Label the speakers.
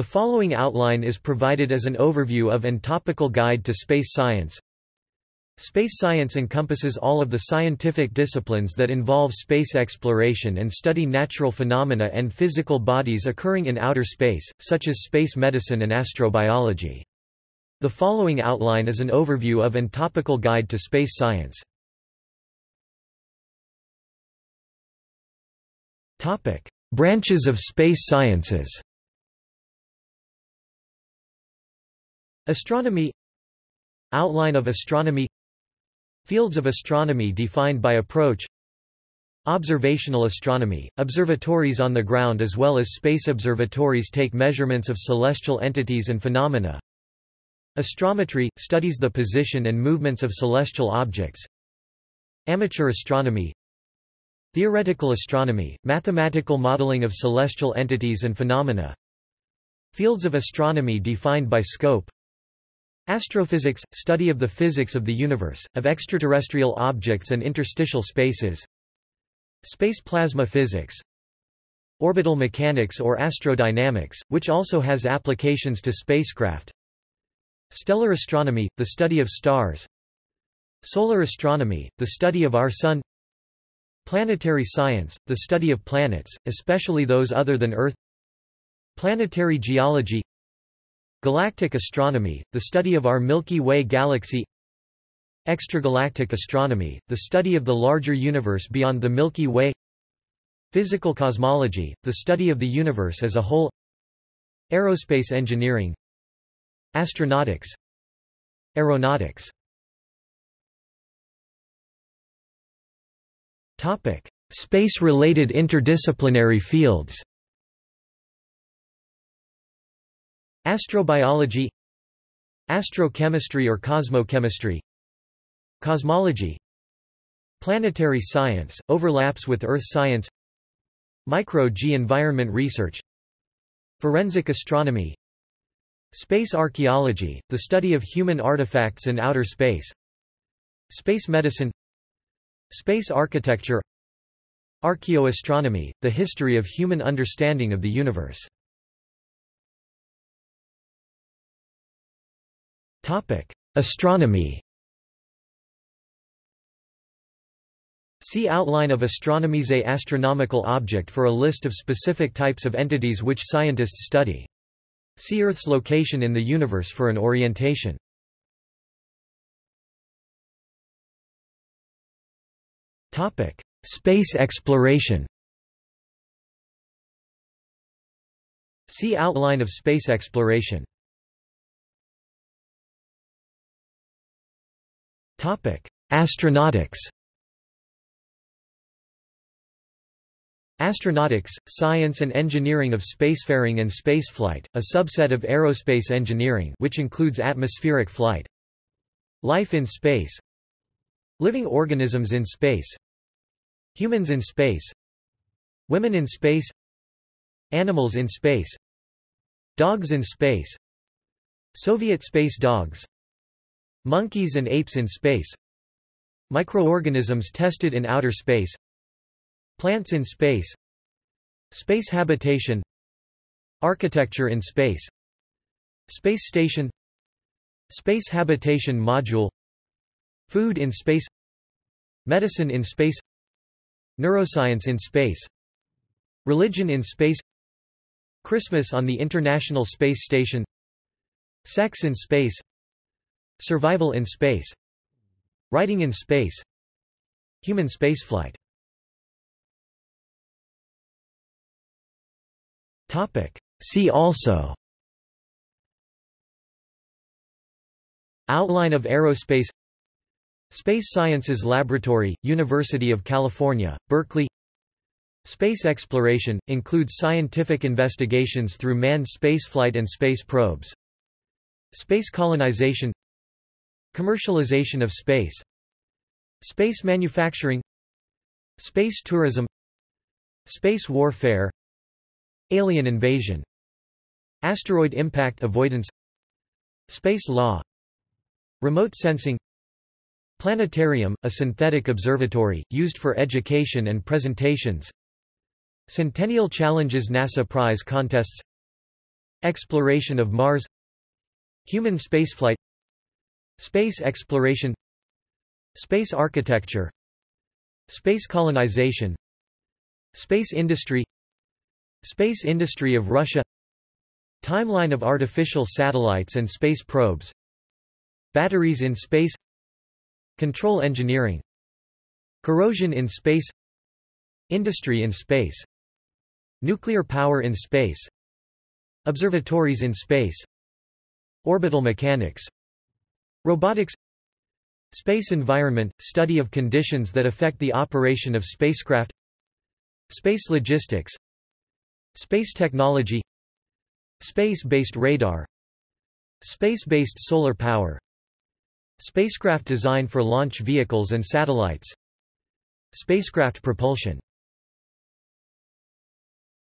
Speaker 1: The following outline is provided as an overview of and topical guide to space science. Space science encompasses all of the scientific disciplines that involve space exploration and study natural phenomena and physical bodies occurring in outer space, such as space medicine and astrobiology. The following outline is an overview of and topical guide to space science. Branches of space sciences. Astronomy Outline of astronomy Fields of astronomy defined by approach Observational astronomy – Observatories on the ground as well as space observatories take measurements of celestial entities and phenomena. Astrometry – studies the position and movements of celestial objects. Amateur astronomy Theoretical astronomy – mathematical modeling of celestial entities and phenomena. Fields of astronomy defined by scope Astrophysics – study of the physics of the universe, of extraterrestrial objects and interstitial spaces. Space plasma physics. Orbital mechanics or astrodynamics, which also has applications to spacecraft. Stellar astronomy – the study of stars. Solar astronomy – the study of our Sun. Planetary science – the study of planets, especially those other than Earth. Planetary geology Galactic astronomy, the study of our Milky Way galaxy. Extragalactic astronomy, the study of the larger universe beyond the Milky Way. Physical cosmology, the study of the universe as a whole. Aerospace engineering. Astronautics. Aeronautics. Space-related interdisciplinary fields Astrobiology Astrochemistry or cosmochemistry Cosmology Planetary science, overlaps with Earth science Micro-G environment research Forensic astronomy Space archaeology, the study of human artifacts in outer space Space medicine Space architecture Archaeoastronomy, the history of human understanding of the universe Astronomy. See Outline of astronomies A astronomical object for a list of specific types of entities which scientists study. See Earth's location in the universe for an orientation. Topic: Space exploration. See Outline of space exploration Astronautics Astronautics, science and engineering of spacefaring and spaceflight, a subset of aerospace engineering which includes atmospheric flight. Life in space. Living organisms in space. Humans in space. Women in space. Animals in space. Dogs in space. Soviet space dogs Monkeys and apes in space Microorganisms tested in outer space Plants in space Space habitation Architecture in space Space station Space habitation module Food in space Medicine in space Neuroscience in space Religion in space Christmas on the International Space Station Sex in space Survival in space Writing in space Human spaceflight. See also. Outline of aerospace. Space Sciences Laboratory, University of California, Berkeley. Space exploration, includes scientific investigations through manned spaceflight and space probes. Space colonization Commercialization of space Space manufacturing Space tourism Space warfare Alien invasion Asteroid impact avoidance Space law Remote sensing Planetarium, a synthetic observatory, used for education and presentations Centennial Challenges NASA prize contests Exploration of Mars Human spaceflight Space exploration Space architecture Space colonization Space industry Space industry of Russia Timeline of artificial satellites and space probes Batteries in space Control engineering Corrosion in space Industry in space Nuclear power in space Observatories in space Orbital mechanics Robotics Space environment – study of conditions that affect the operation of spacecraft Space logistics Space technology Space-based radar Space-based solar power Spacecraft design for launch vehicles and satellites Spacecraft propulsion